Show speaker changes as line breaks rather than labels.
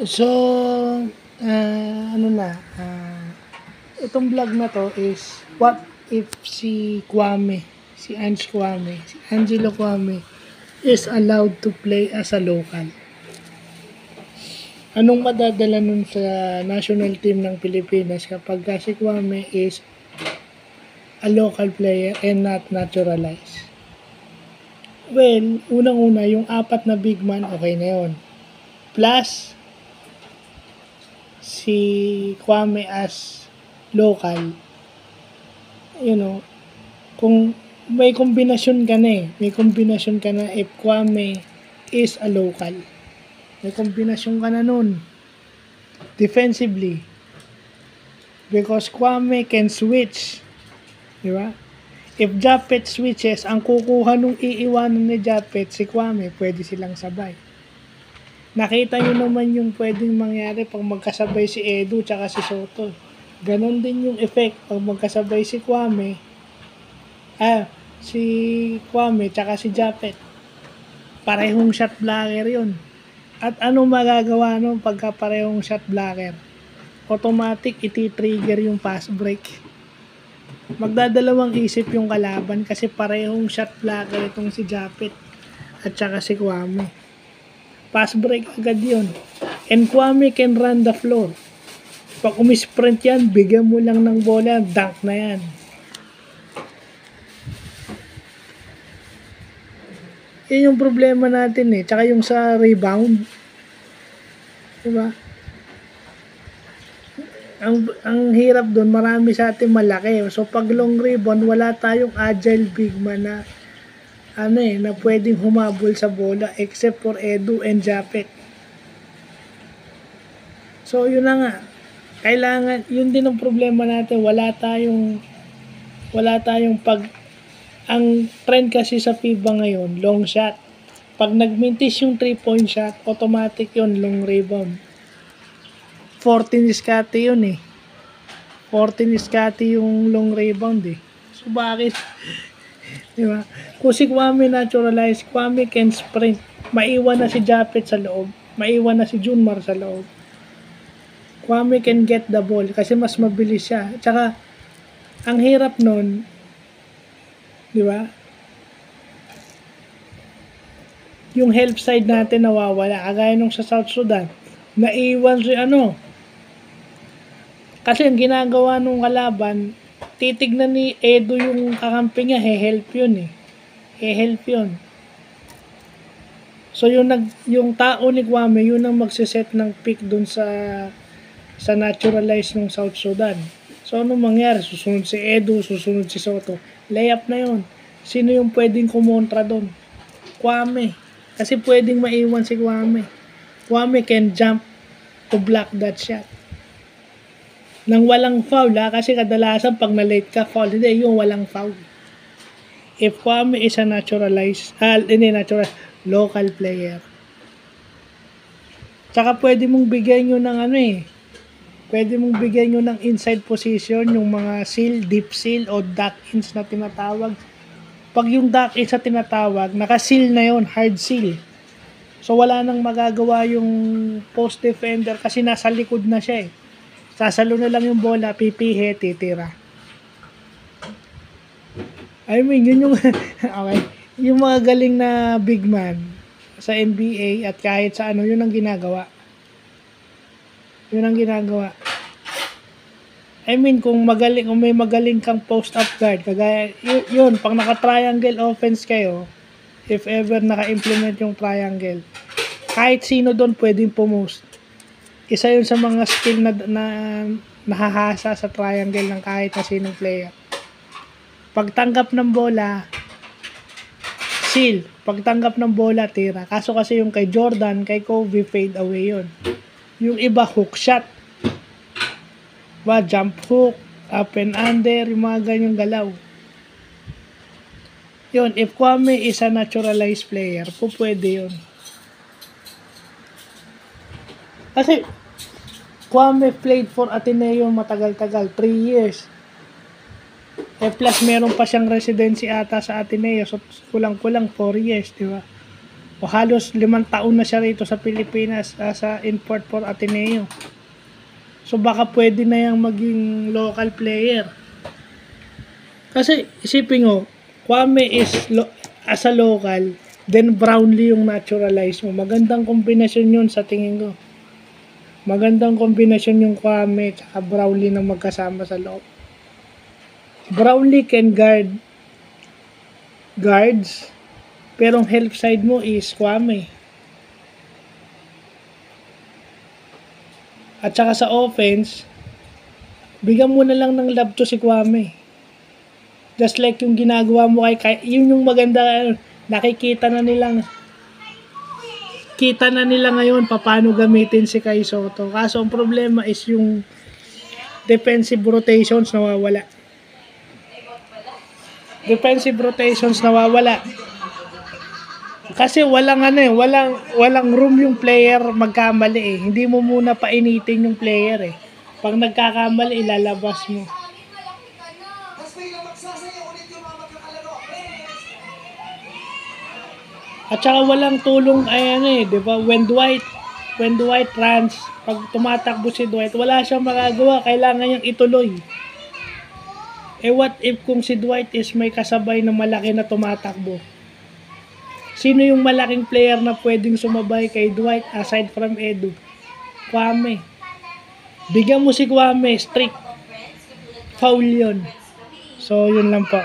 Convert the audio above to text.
So, ah, ano na, ah, itong vlog na to is what if si Kwame, si Ange Kwame, si Angelo Kwame is allowed to play as a local. Anong madadala nun sa national team ng Pilipinas kapag ka si Kwame is a local player and not naturalized? Well, unang-una, yung apat na big man, okay na yun. Plus, si Kwame as local, you know, kung may kombinasyon ka na eh, may kombinasyon ka na if Kwame is a local. May kombinasyon ka na nun. Defensively. Because Kwame can switch. Di ba? If Japet switches, ang kukuha nung iiwanan ni Japet, si Kwame, pwede silang sabay. Nakita nyo naman yung pwedeng mangyari pag magkasabay si Edu tsaka si Soto. Ganon din yung effect pag magkasabay si Kwame, ah, si Kwame tsaka si Japet. Parehong shot blocker yun. At anong magagawa nun pagka parehong shot blocker? Automatic iti-trigger yung pass break. Magdadalawang isip yung kalaban kasi parehong shot blocker itong si Japet at saka si Kwame. Pass break agad yun. And Kwame can run the floor. Pag umisprint yan, bigyan mo lang ng bola, dunk na yan. Yan yung problema natin eh. Tsaka yung sa rebound. Diba? Ang, ang hirap doon, marami sa atin malaki. So pag long rebound, wala tayong agile big man na ano eh, na pwedeng humabol sa bola except for Edu and Japet. So yun na nga. Kailangan, yun din ang problema natin. Wala tayong wala tayong pag ang trend kasi sa FIBA ngayon, long shot. Pag nagmintis yung 3-point shot, automatic yun, long rebound. 14 iskate yun eh. 14 iskate yung long rebound eh. So bakit? Di ba? Kung si Kwame naturalized, Kwame can sprint. Maiwan na si Japet sa loob. Maiwan na si Junmar sa loob. Kwame can get the ball kasi mas mabilis siya. Tsaka, ang hirap nun, di ba? Yung help side natin nawawala. Kagaya nung sa South Sudan, naiwan si ano. Kasi ang ginagawa nung kalaban, titignan ni Edo yung kakampi niya, he-help yun eh. He-help yun. So yung nag yung tao ni Kwame, yun ang magse-set ng pick dun sa sa naturalized ng South Sudan. So ano mangyari? Susunod si Edo, susunod si Soto. Layup na yun. Sino yung pwedeng kumontra doon? Kwame. Kasi pwedeng maiwan si Kwame. Kwame can jump to block that shot. Nang walang foul ha, kasi kadalasan pag na-late ka, foul. Hindi, yung walang foul. If Kwame is a naturalized, ah, hindi naturalized, local player. Tsaka pwede mong bigyan nyo ng ano eh, pwede mong bigyan nyo ng inside position, yung mga seal, deep seal, o duck ins na tinatawag. Pag yung duck ins na tinatawag, naka-seal na yon hard seal. So wala nang magagawa yung post defender kasi nasa likod na siya eh. Sasalo na lang yung bola, pipihe, titira. I mean, yun yung, okay, yung mga galing na big man sa NBA at kahit sa ano, yun ang ginagawa. Yun ang ginagawa. I mean, kung magaling, kung may magaling kang post-up guard, kagaya, y- yun, pag naka-triangle offense kayo, if ever naka-implement yung triangle, kahit sino doon pwedeng pumost. Isa yun sa mga skill na, na nahahasa sa triangle ng kahit na sinong player. Pagtanggap ng bola, seal. Pagtanggap ng bola, tira. Kaso kasi yung kay Jordan, kay Kobe, fade away yun. Yung iba, hook shot. Ba, jump hook, up and under, yung mga ganyang galaw. Yun, if Kwame is a naturalized player, po pwede yun. Kasi, Kwame played for Ateneo matagal-tagal, 3 years. Eh plus meron pa siyang residency ata sa Ateneo, so kulang-kulang 4 years, di ba? O halos limang taon na siya rito sa Pilipinas as a import for Ateneo. So baka pwede na yung maging local player. Kasi isipin mo, Kwame is lo- as a local, then Brownlee yung naturalize mo. Magandang kombinasyon yun sa tingin ko. Magandang kombinasyon yung Kwame at Brownlee na magkasama sa loob. Brownlee can guard guards, pero ang help side mo is Kwame. At saka sa offense, bigyan mo na lang ng love to si Kwame. Just like yung ginagawa mo kay, yun yung maganda, nakikita na nilang kita na nila ngayon paano gamitin si Kai Soto. Kaso ang problema is yung defensive rotations nawawala. Defensive rotations nawawala. Kasi walang ano eh, walang walang room yung player magkamali eh. Hindi mo muna painitin yung player eh. Pag nagkakamali, ilalabas mo. At saka walang tulong ay ano eh, 'di ba? When Dwight when Dwight runs, pag tumatakbo si Dwight, wala siyang magagawa, kailangan niyang ituloy. Eh what if kung si Dwight is may kasabay na malaki na tumatakbo? Sino yung malaking player na pwedeng sumabay kay Dwight aside from Edu? Kwame. Bigyan mo si Kwame, strict. Foul yun. So, yun lang po.